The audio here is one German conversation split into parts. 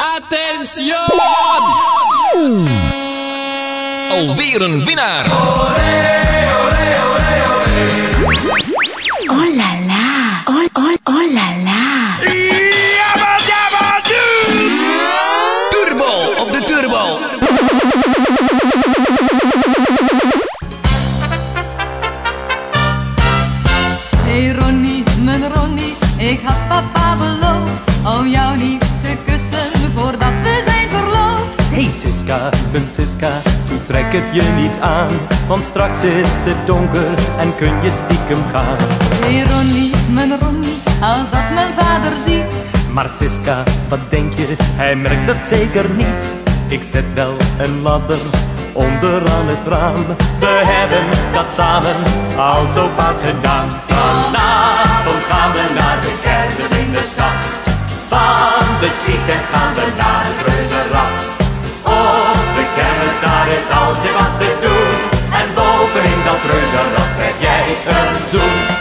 ¡Atención! ¡Ouvieron vinar! ¡Olé, olé, olé, olé! ¡Hola, oh, la! ¡Hola, oh! Siska, doe trek het je niet aan Want straks is het donker en kun je stiekem gaan. Hey Ronnie, mijn Ronnie, als dat mijn vader ziet. Maar Siska, wat denk je, hij merkt dat zeker niet. Ik zet wel een ladder onderaan het raam. We hebben dat samen al zo vaak gedaan. Vanavond gaan we naar de kermis in de stad. Van de schieten gaan we naar het reuzenrad daar is altijd wat te doen En bovenin dat reuzenrad krijg jij een zoen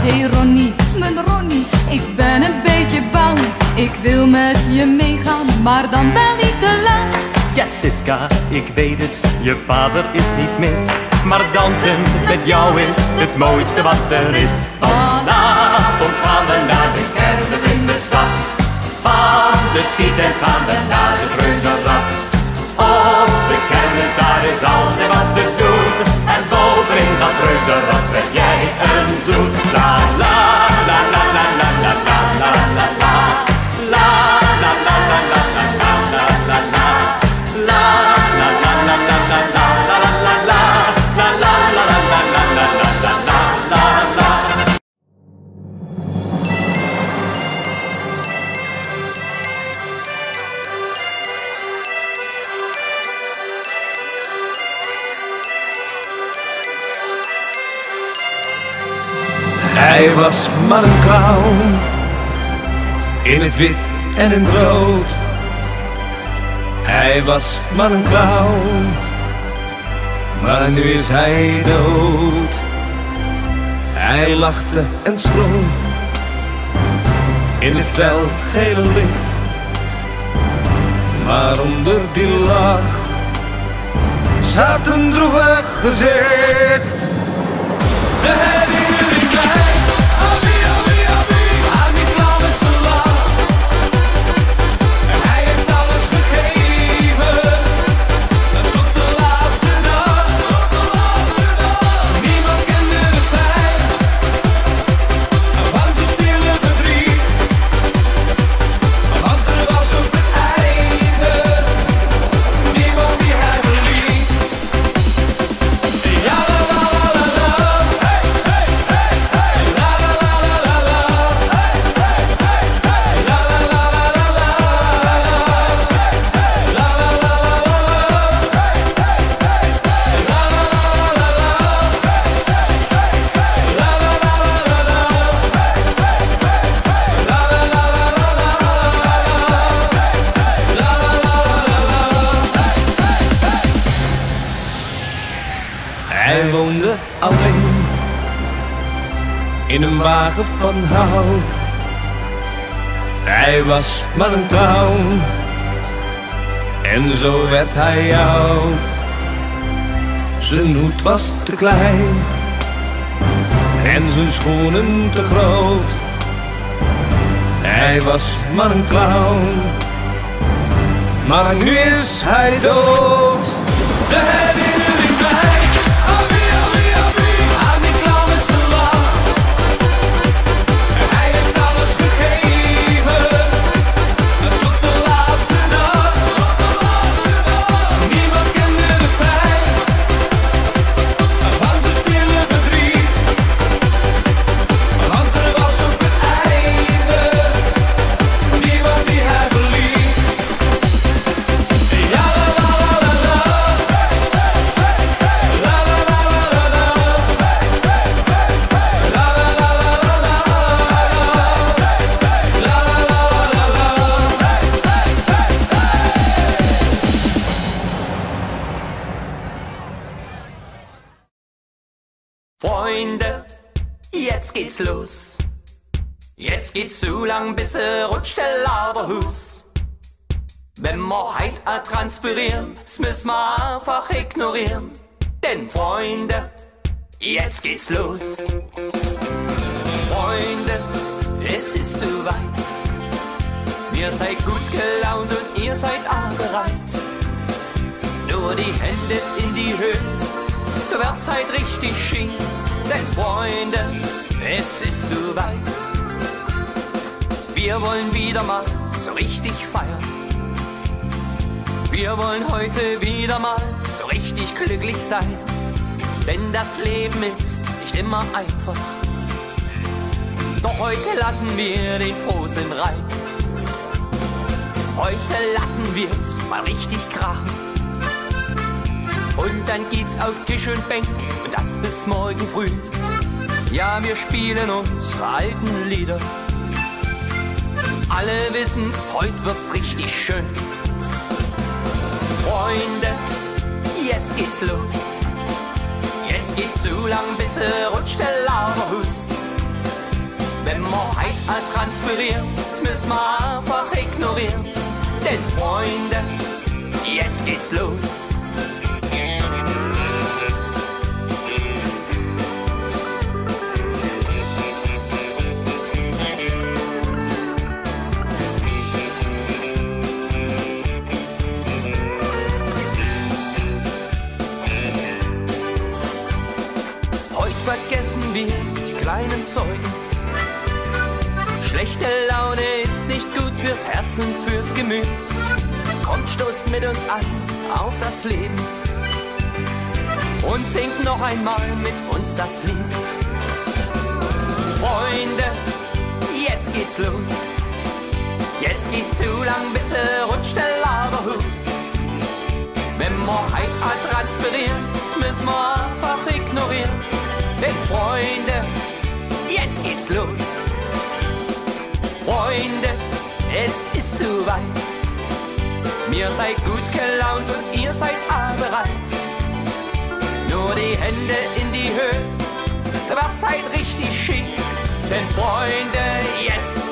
Hey Ronnie, mijn Ronnie, ik ben een beetje bang. Ik wil met je meegaan, maar dan wel niet te lang. Ja, Siska, ik weet het, je vader is niet mis. Maar dansen met jou is het mooiste wat er is. Schieten gaan we naar het reuzenrad. Op de kermis, daar is altijd wat te doen. En bovenin dat reuzenrad krijg jij een Hij was een clown In het wit en in het rood. Hij was een clown Maar nu is hij dood. Hij lachte en sprong. In het fel gele licht. Maar onder die lach. Zat een droevig gezicht alleen in een wagen van hout. Hij was maar een clown en zo werd hij oud. Zijn hoed was te klein en zijn schoenen te groot. Hij was maar een clown, maar nu is hij dood. De Freunde, jetzt geht's los. Jetzt geht's zu lang, bis er rutscht der Laberhus. Wenn wir heut a transpirieren, das müssen wir einfach ignorieren. Denn Freunde, jetzt geht's los. Freunde, es ist soweit. Ihr seid gut gelaunt und ihr seid auch bereit. Nur die Hände in die Höhe, wird's halt richtig schön. Denn Freunde, es ist soweit. Wir wollen wieder mal so richtig feiern. Wir wollen heute wieder mal so richtig glücklich sein. Denn das Leben ist nicht immer einfach. Doch heute lassen wir den Frohsinn rein. Heute lassen wir's mal richtig krachen. Und dann geht's auf Tisch und Bänk und das bis morgen früh. Ja, wir spielen unsere alten Lieder. Alle wissen, heute wird's richtig schön. Freunde, jetzt geht's los. Jetzt geht's zu lang, bis er rutscht der Lauberhus. Wenn wir heut all transpirieren, das müssen wir einfach ignorieren. Denn Freunde, jetzt geht's los. Wir die kleinen Sorgen. Schlechte Laune ist nicht gut fürs Herz und fürs Gemüt. Kommt, stoßt mit uns an auf das Leben und singt noch einmal mit uns das Lied. Freunde, jetzt geht's los. Jetzt geht's zu lang, bis er rutscht der Laberhus. Wenn wir heut all transpirieren, das müssen wir einfach ignorieren. Denn Freunde, jetzt geht's los. Freunde, es ist soweit. Mir seid gut gelaunt und ihr seid bereit. Nur die Hände in die Höhe, wird's halt richtig schick. Denn Freunde, jetzt